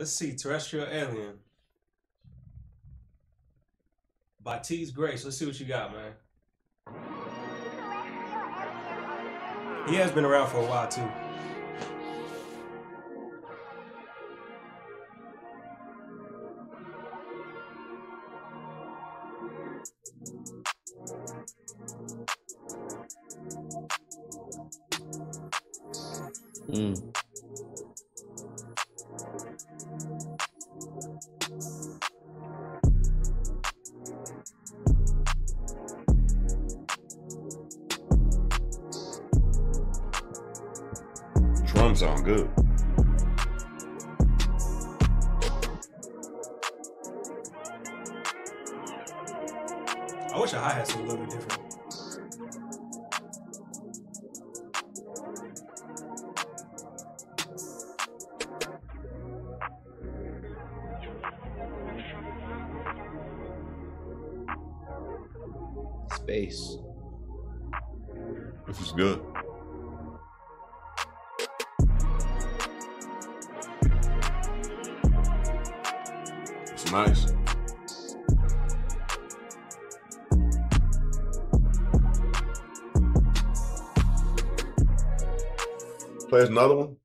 Let's see, Terrestrial Alien. By T's Grace. Let's see what you got, man. He has been around for a while too. Mm. Drums sound good. I wish a hi hat was a little bit different. Space. This is good. Nice. Play another one.